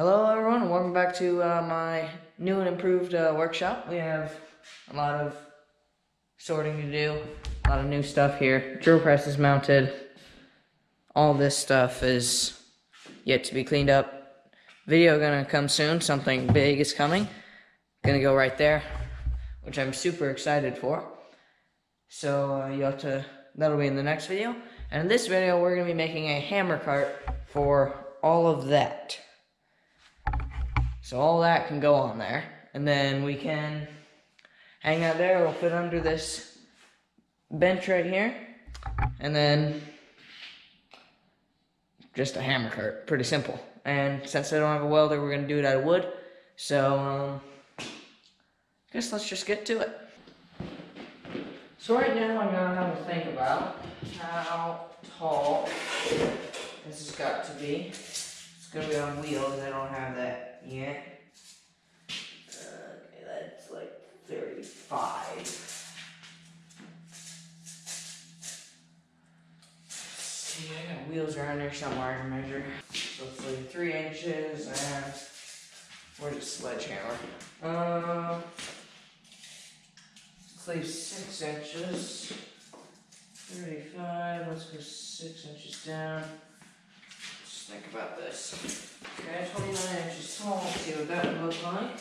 Hello everyone, welcome back to uh, my new and improved uh, workshop. We have a lot of sorting to do, a lot of new stuff here. Drill press is mounted. All this stuff is yet to be cleaned up. Video gonna come soon, something big is coming. Gonna go right there, which I'm super excited for. So uh, you have to, that'll be in the next video. And in this video, we're gonna be making a hammer cart for all of that. So all that can go on there. And then we can hang that there. It'll fit under this bench right here. And then just a hammer cart. Pretty simple. And since I don't have a welder, we're going to do it out of wood. So, um, I guess let's just get to it. So right now I'm going to have to think about how tall this has got to be. It's to be on wheels. I don't have that yet. Uh, okay, that's like 35. See, I got wheels around there somewhere to measure. So it's like 3 inches and where's the sledgehammer? Uh, let's leave 6 inches. 35, let's go 6 inches down. Think about this. Okay, 29 inches let's see what that would look like.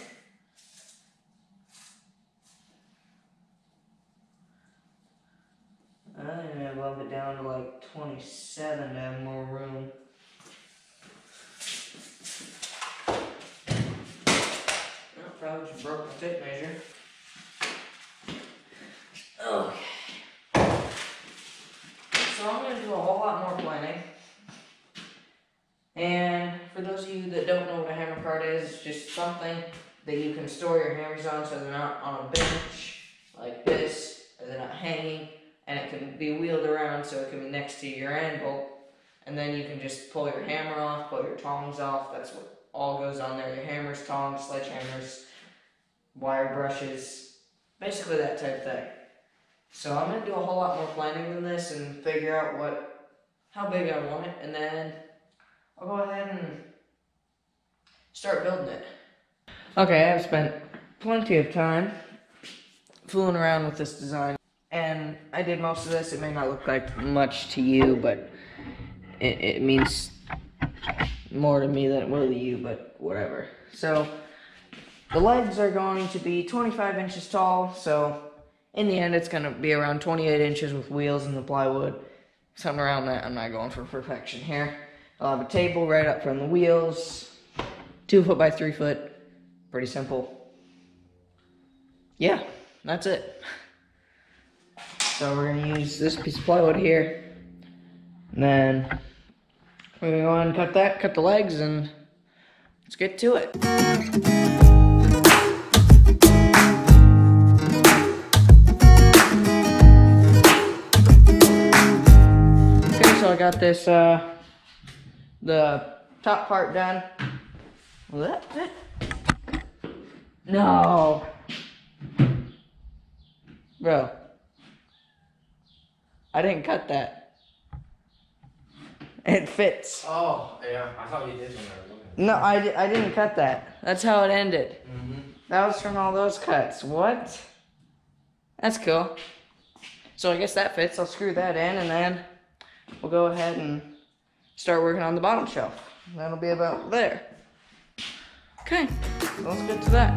I I'm gonna bump it down to like 27 to have more room. Oh, probably just broke my tape measure. Okay. So I'm gonna do a whole lot more planning. And for those of you that don't know what a hammer cart is, it's just something that you can store your hammers on so they're not on a bench like this, or they're not hanging, and it can be wheeled around so it can be next to your anvil, and then you can just pull your hammer off, pull your tongs off, that's what all goes on there, your hammers, tongs, sledgehammers, wire brushes, basically that type of thing. So I'm going to do a whole lot more planning than this and figure out what, how big I want it, and then I'll go ahead and start building it. Okay, I've spent plenty of time fooling around with this design. And I did most of this. It may not look like much to you, but it, it means more to me than it will to you, but whatever. So, the legs are going to be 25 inches tall, so in the end it's going to be around 28 inches with wheels and the plywood. Something around that. I'm not going for perfection here. I'll have a table right up from the wheels. Two foot by three foot. Pretty simple. Yeah, that's it. So we're gonna use this piece of plywood here. And then we're gonna go ahead and cut that, cut the legs, and let's get to it. Okay, so I got this uh the top part done. What? No. Bro. I didn't cut that. It fits. Oh, yeah. I thought you did when I was looking. No, I, di- I didn't cut that. That's how it ended. Mm-hmm. That was from all those cuts. What? That's cool. So I guess that fits. I'll screw that in and then we'll go ahead and start working on the bottom shelf. That'll be about there. Okay, let's get to that.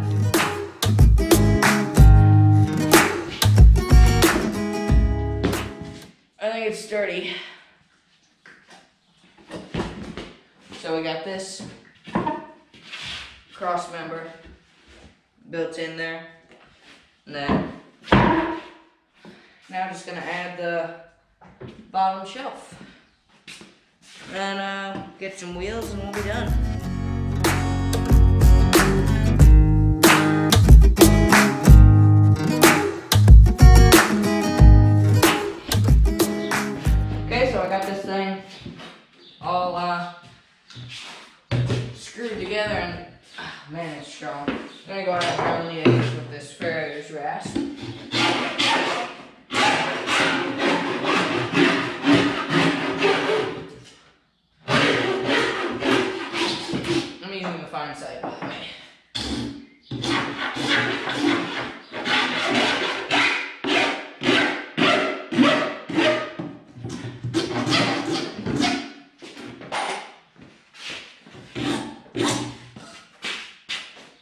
I think it's sturdy. So we got this cross member built in there. And then now just gonna add the bottom shelf and uh, get some wheels and we'll be done. Okay, so I got this thing all uh, screwed together and ah, man, it's strong. I'm gonna go ahead and the edges with this Farrier's rasp.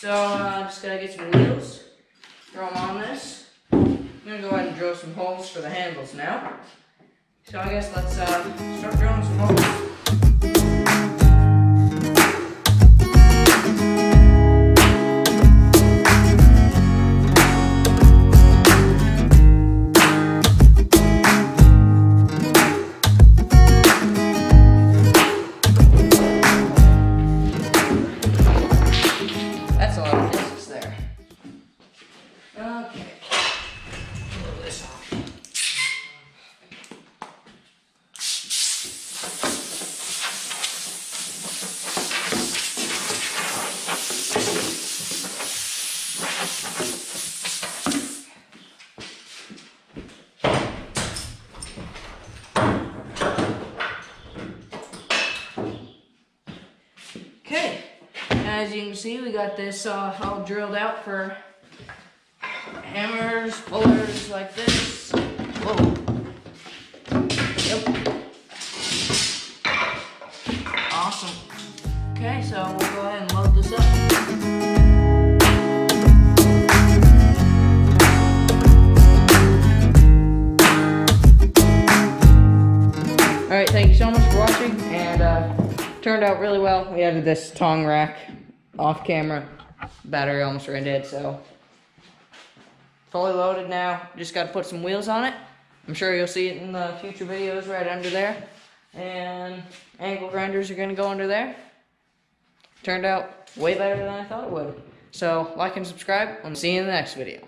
So, I uh, just gotta get some wheels, throw them on this. I'm gonna go ahead and drill some holes for the handles now. So I guess let's uh, start drilling some holes. Okay, as you can see, we got this uh, all drilled out for hammers, pullers like this. Whoa. Yep. Awesome. Okay, so we'll go ahead and load this up. Alright, thank you so much for watching, and uh, turned out really well. We added this tong rack off camera. Battery almost ran dead, so fully loaded now. Just got to put some wheels on it. I'm sure you'll see it in the future videos right under there. And angle grinders are going to go under there. Turned out way better than I thought it would. So like and subscribe, and see you in the next video.